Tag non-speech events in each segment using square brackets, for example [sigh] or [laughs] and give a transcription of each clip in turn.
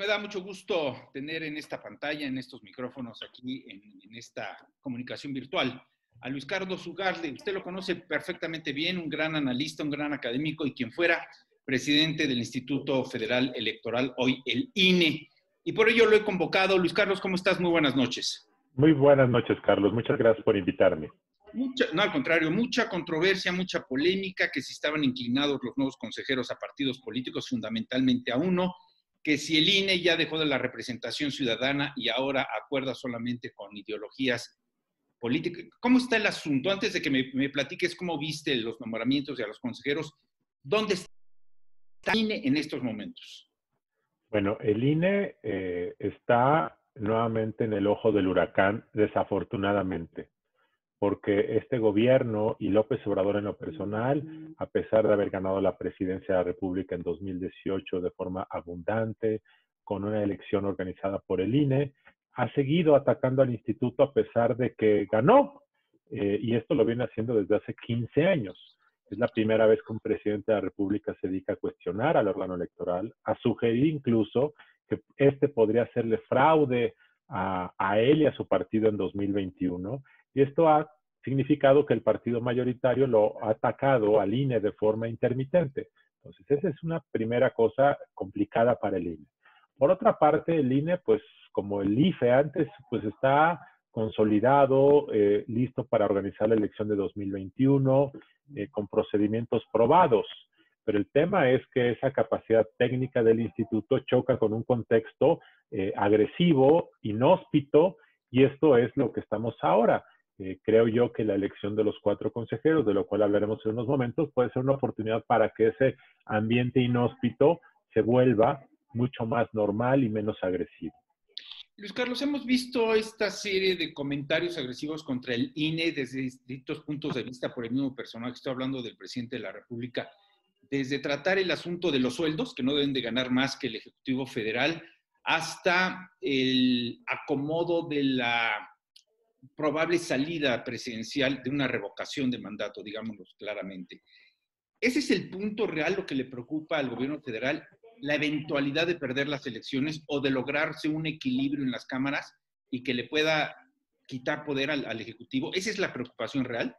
me da mucho gusto tener en esta pantalla, en estos micrófonos aquí, en, esta comunicación virtual, a Luis Carlos Ugarde. Usted lo conoce perfectamente bien, un gran analista, un gran académico y quien fuera presidente del Instituto Federal Electoral, hoy el INE. Y por ello lo he convocado. Luis Carlos, ¿cómo estás? Muy buenas noches. Muy buenas noches, Carlos. Muchas gracias por invitarme. no, al contrario, mucha controversia, mucha polémica, que si estaban inclinados los nuevos consejeros a partidos políticos, fundamentalmente a uno, que si el INE ya dejó de la representación ciudadana y ahora acuerda solamente con ideologías políticas. ¿Cómo está el asunto? Antes de que me, platiques cómo viste los nombramientos de los consejeros, ¿dónde está el INE en estos momentos? Bueno, el INE eh, está nuevamente en el ojo del huracán, desafortunadamente porque este gobierno y López Obrador en lo personal, a pesar de haber ganado la presidencia de la República en 2018 de forma abundante, con una elección organizada por el INE, ha seguido atacando al instituto a pesar de que ganó. Eh, y esto lo viene haciendo desde hace 15 años. Es la primera vez que un presidente de la República se dedica a cuestionar al órgano electoral, a sugerir incluso que este podría hacerle fraude a, a él y a su partido en 2021 y esto ha significado que el partido mayoritario lo ha atacado al INE de forma intermitente. Entonces, esa es una primera cosa complicada para el INE. Por otra parte, el INE, pues como el IFE antes, pues está consolidado, eh, listo para organizar la elección de 2021, eh, con procedimientos probados. Pero el tema es que esa capacidad técnica del instituto choca con un contexto eh, agresivo, inhóspito, y esto es lo que estamos ahora. Eh, creo yo que la elección de los cuatro consejeros, de lo cual hablaremos en unos momentos, puede ser una oportunidad para que ese ambiente inhóspito se vuelva mucho más normal y menos agresivo. Luis Carlos, hemos visto esta serie de comentarios agresivos contra el INE desde distintos puntos de vista por el mismo personaje. Estoy hablando del presidente de la República. Desde tratar el asunto de los sueldos, que no deben de ganar más que el Ejecutivo Federal, hasta el acomodo de la probable salida presidencial de una revocación de mandato, digámoslo claramente. Ese es el punto real, lo que le preocupa al gobierno federal, la eventualidad de perder las elecciones o de lograrse un equilibrio en las cámaras y que le pueda quitar poder al, Ejecutivo. ¿Esa es la preocupación real?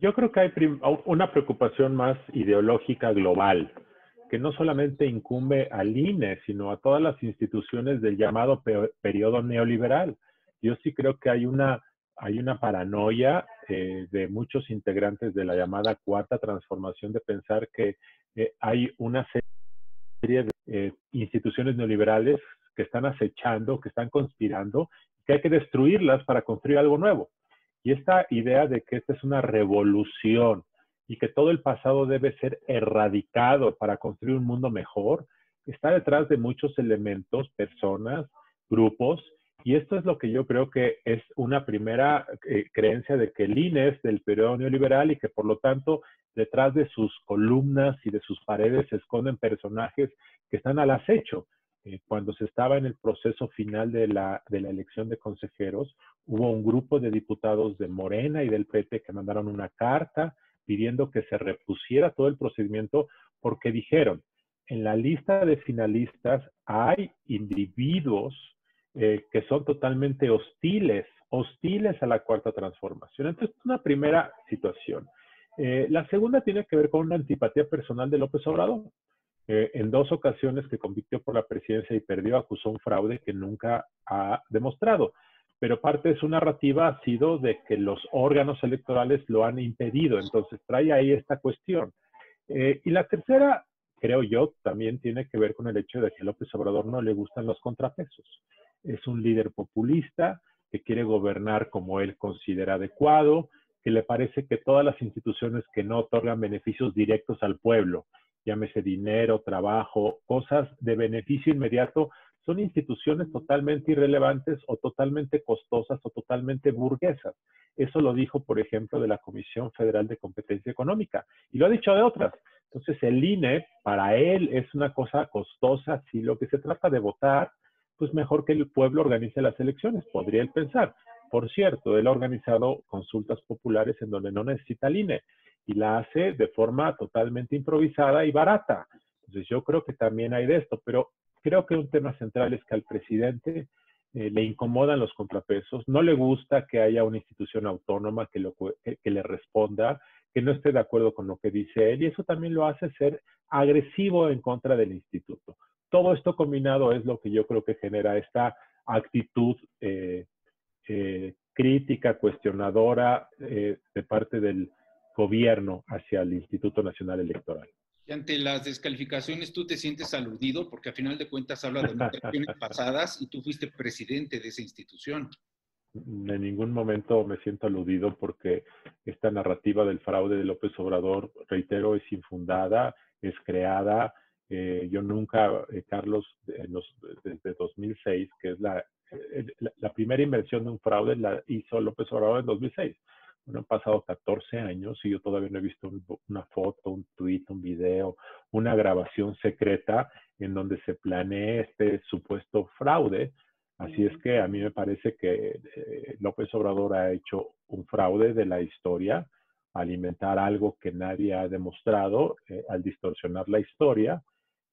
Yo creo que hay una preocupación más ideológica global, que no solamente incumbe al INE, sino a todas las instituciones del llamado periodo neoliberal yo sí creo que hay una, hay una paranoia eh, de muchos integrantes de la llamada cuarta transformación de pensar que eh, hay una serie de eh, instituciones neoliberales que están acechando, que están conspirando, que hay que destruirlas para construir algo nuevo. Y esta idea de que esta es una revolución y que todo el pasado debe ser erradicado para construir un mundo mejor, está detrás de muchos elementos, personas, grupos y esto es lo que yo creo que es una primera eh, creencia de que el INE es del periodo neoliberal y que por lo tanto detrás de sus columnas y de sus paredes se esconden personajes que están al acecho. Eh, cuando se estaba en el proceso final de la, de la elección de consejeros, hubo un grupo de diputados de Morena y del PP que mandaron una carta pidiendo que se repusiera todo el procedimiento porque dijeron, en la lista de finalistas hay individuos eh, que son totalmente hostiles, hostiles a la cuarta transformación. Entonces, es una primera situación. Eh, la segunda tiene que ver con una antipatía personal de López Obrador. Eh, en dos ocasiones que convirtió por la presidencia y perdió, acusó un fraude que nunca ha demostrado. Pero parte de su narrativa ha sido de que los órganos electorales lo han impedido. Entonces trae ahí esta cuestión. y la tercera, creo yo, también tiene que ver con el hecho de que López Obrador no le gustan los contrapesos es un líder populista que quiere gobernar como él considera adecuado, que le parece que todas las instituciones que no otorgan beneficios directos al pueblo, llámese dinero, trabajo, cosas de beneficio inmediato, son instituciones totalmente irrelevantes o totalmente costosas o totalmente burguesas. Eso lo dijo, por ejemplo, de la Comisión Federal de Competencia Económica y lo ha dicho de otras. Entonces, el INE para él es una cosa costosa si lo que se trata de votar pues mejor que el pueblo organice las elecciones, podría él pensar. Por cierto, él ha organizado consultas populares en donde no necesita el INE y la hace de forma totalmente improvisada y barata. Entonces yo creo que también hay de esto, pero creo que un tema central es que al presidente eh, le incomodan los contrapesos, no le gusta que haya una institución autónoma que, lo, que le responda, que no esté de acuerdo con lo que dice él, y eso también lo hace ser agresivo en contra del instituto. Todo esto combinado es lo que yo creo que genera esta actitud eh, eh, crítica, cuestionadora de parte del gobierno hacia el Instituto Nacional Electoral. Y ante las descalificaciones, ¿tú te sientes aludido? Porque a final de cuentas habla de elecciones [laughs] pasadas y tú fuiste presidente de esa institución. En ningún momento me siento aludido porque esta narrativa del fraude de López Obrador, reitero, es infundada, es creada. Eh, yo nunca, eh, Carlos, desde 2006, que es la, eh, la, la primera inversión de un fraude, la hizo López Obrador en 2006 bueno, han pasado 14 años y yo todavía no he visto una foto, un tweet, un video, una grabación secreta en donde se planee este supuesto fraude. Así es que a mí me parece que eh, López Obrador ha hecho un fraude de la historia, alimentar algo que nadie ha demostrado, eh, al distorsionar la historia,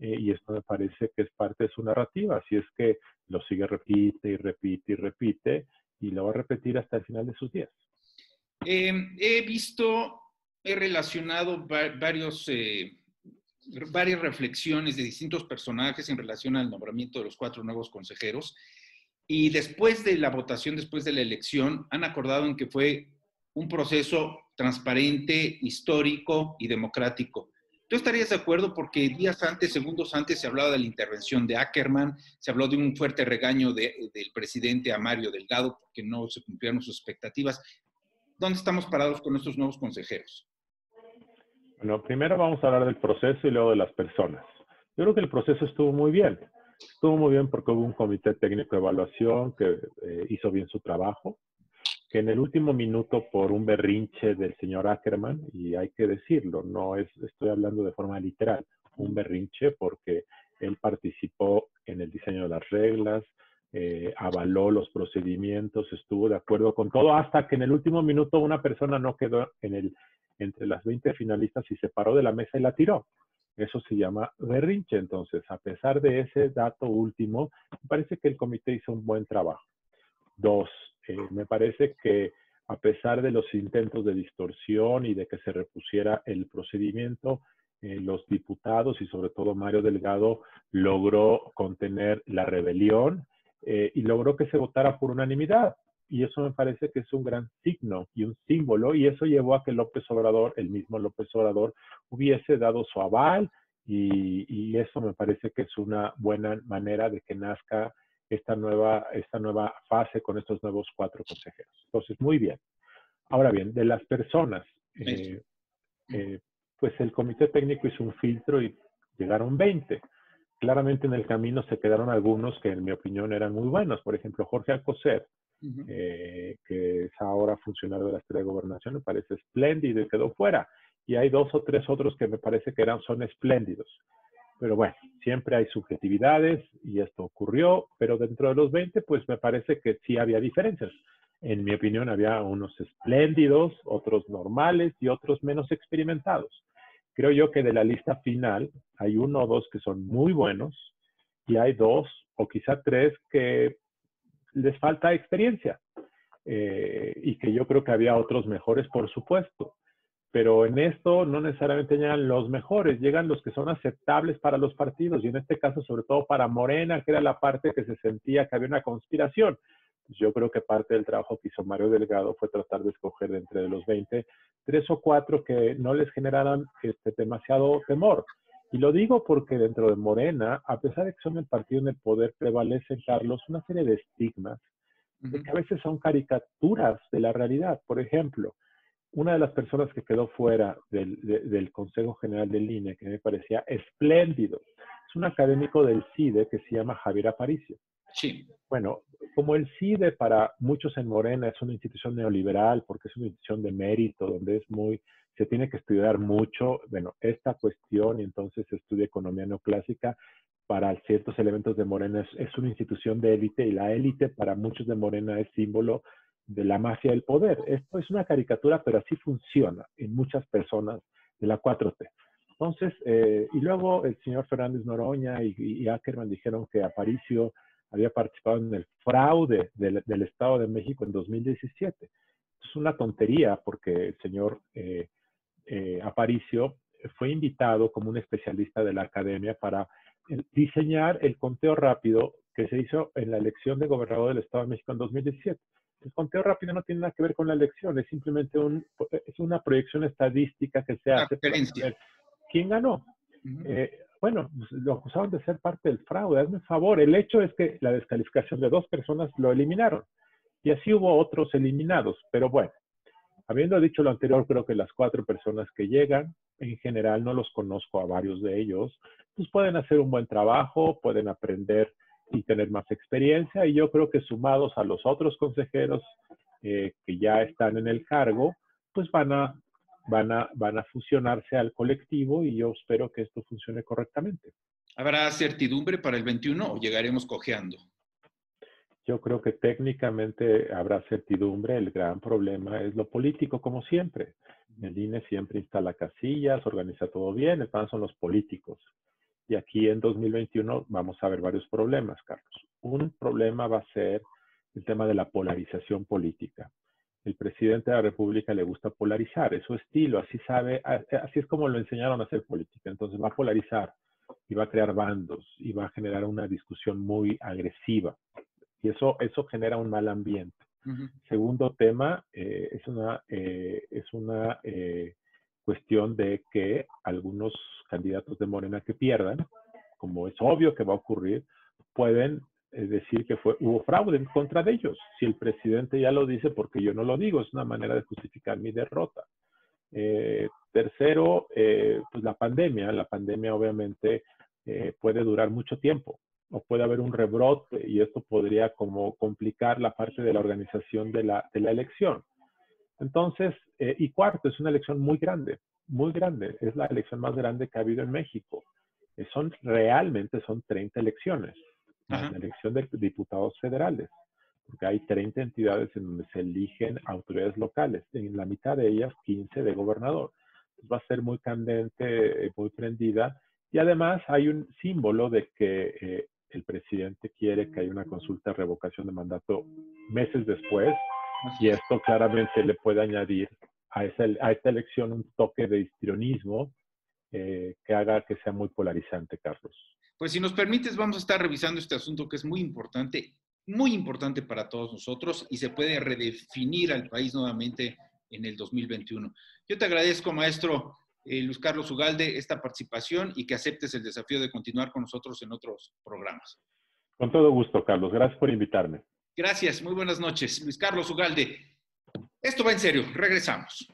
eh, y esto me parece que es parte de su narrativa. Así es que lo sigue, repite y repite y repite, y lo va a repetir hasta el final de sus días. Em, he visto, he relacionado varios, eh, varias reflexiones de distintos personajes en relación al nombramiento de los cuatro nuevos consejeros. Y después de la votación, después de la elección, han acordado en que fue un proceso transparente, histórico y democrático. ¿Tú estarías de acuerdo? Porque días antes, segundos antes, se hablaba de la intervención de Ackerman, se habló de un fuerte regaño del presidente a Mario Delgado porque no se cumplieron sus expectativas. ¿Dónde estamos parados con estos nuevos consejeros? Bueno, primero vamos a hablar del proceso y luego de las personas. Yo creo que el proceso estuvo muy bien. Estuvo muy bien porque hubo un comité técnico de evaluación que eh, hizo bien su trabajo, que en el último minuto por un berrinche del señor Ackerman, y hay que decirlo, no es, estoy hablando de forma literal, un berrinche porque él participó en el diseño de las reglas, eh, avaló los procedimientos, estuvo de acuerdo con todo, hasta que en el último minuto una persona no quedó en el, entre las 20 finalistas y se paró de la mesa y la tiró. Eso se llama berrinche. Entonces, a pesar de ese dato último, parece que el comité hizo un buen trabajo. Dos, eh, me parece que a pesar de los intentos de distorsión y de que se repusiera el procedimiento, eh, los diputados y sobre todo Mario Delgado logró contener la rebelión eh, y logró que se votara por unanimidad. Y eso me parece que es un gran signo y un símbolo, y eso llevó a que López Obrador, el mismo López Obrador, hubiese dado su aval, y, y eso me parece que es una buena manera de que nazca esta nueva, esta nueva fase con estos nuevos cuatro consejeros. Entonces, muy bien. Ahora bien, de las personas, eh, eh, pues el comité técnico hizo un filtro y llegaron 20 claramente en el camino se quedaron algunos que en mi opinión eran muy buenos. Por ejemplo, Jorge Alcocer, eh, que es ahora funcionario de la Estrella de Gobernación, me parece espléndido y quedó fuera. Y hay dos o tres otros que me parece que eran, son espléndidos. Pero bueno, siempre hay subjetividades y esto ocurrió, pero dentro de los 20, pues me parece que sí había diferencias. En mi opinión, había unos espléndidos, otros normales y otros menos experimentados creo yo que de la lista final hay uno o dos que son muy buenos y hay dos o quizá tres que les falta experiencia eh, y que yo creo que había otros mejores, por supuesto. Pero en esto no necesariamente llegan los mejores, llegan los que son aceptables para los partidos y en este caso sobre todo para Morena, que era la parte que se sentía que había una conspiración yo creo que parte del trabajo que hizo Mario Delgado fue tratar de escoger de entre los 20 tres o cuatro que no les generaran este, demasiado temor. Y lo digo porque dentro de Morena, a pesar de que son el partido en el poder, prevalecen, Carlos, una serie de estigmas que a veces son caricaturas de la realidad. Por ejemplo, una de las personas que quedó fuera del, del Consejo General del INE, que me parecía espléndido, es un académico del CIDE que se llama Javier Aparicio. Sí. Bueno, como el CIDE para muchos en Morena es una institución neoliberal porque es una institución de mérito donde es muy, se tiene que estudiar mucho, bueno, esta cuestión y entonces se estudia economía neoclásica para ciertos elementos de Morena es, es una institución de élite y la élite para muchos de Morena es símbolo de la mafia del poder. Esto es una caricatura, pero así funciona en muchas personas de la 4T. Entonces, eh, y luego el señor Fernández Noroña y, Ackerman dijeron que Aparicio había participado en el fraude del, Estado de México en 2017. Es una tontería porque el señor eh, eh, Aparicio fue invitado como un especialista de la academia para diseñar el conteo rápido que se hizo en la elección de gobernador del Estado de México en 2017. El conteo rápido no tiene nada que ver con la elección, es simplemente un, es una proyección estadística que se hace para ver quién ganó. Eh, bueno, pues, lo acusaron de ser parte del fraude. Hazme un favor, el hecho es que la descalificación de dos personas lo eliminaron y así hubo otros eliminados. Pero bueno, habiendo dicho lo anterior, creo que las cuatro personas que llegan, en general no los conozco a varios de ellos, pues pueden hacer un buen trabajo, pueden aprender y tener más experiencia. Y yo creo que sumados a los otros consejeros eh, que ya están en el cargo, pues van a, van, a, van a fusionarse al colectivo y yo espero que esto funcione correctamente. ¿Habrá certidumbre para el 21 o llegaremos cojeando? Yo creo que técnicamente habrá certidumbre. El gran problema es lo político, como siempre. El INE siempre instala casillas, organiza todo bien, el pan son los políticos. Y aquí en 2021 vamos a ver varios problemas, Carlos. Un problema va a ser el tema de la polarización política. El presidente de la República le gusta polarizar, es su estilo, así sabe, así es como lo enseñaron a hacer política. Entonces va a polarizar y va a crear bandos y va a generar una discusión muy agresiva. Y eso, eso genera un mal ambiente. Segundo tema, eh, es una, eh, es una eh, cuestión de que algunos candidatos de Morena que pierdan, como es obvio que va a ocurrir, pueden eh, decir que fue, hubo fraude en contra de ellos. Si el presidente ya lo dice, porque yo no lo digo, es una manera de justificar mi derrota. Eh, tercero, eh, pues la pandemia. La pandemia obviamente puede durar mucho tiempo o puede haber un rebrote y esto podría como complicar la parte de la organización de la, de la elección. Entonces, y cuarto, es una elección muy grande muy grande. Es la elección más grande que ha habido en México. Eh, son realmente son 30 elecciones. La elección de diputados federales. Porque hay 30 entidades en donde se eligen autoridades locales. En la mitad de ellas, 15 de gobernador. va a ser muy candente, eh, muy prendida. Y además hay un símbolo de que eh, el presidente quiere que haya una consulta de revocación de mandato meses después. Y esto claramente le puede añadir a, esta elección un toque de histrionismo eh, que haga que sea muy polarizante, Carlos. Pues si nos permites, vamos a estar revisando este asunto que es muy importante, muy importante para todos nosotros y se puede redefinir al país nuevamente en el 2021. Yo te agradezco, maestro eh, Luis Carlos Ugalde, esta participación y que aceptes el desafío de continuar con nosotros en otros programas. Con todo gusto, Carlos. Gracias por invitarme. Gracias. Muy buenas noches. Luis Carlos Ugalde, esto va en serio, regresamos.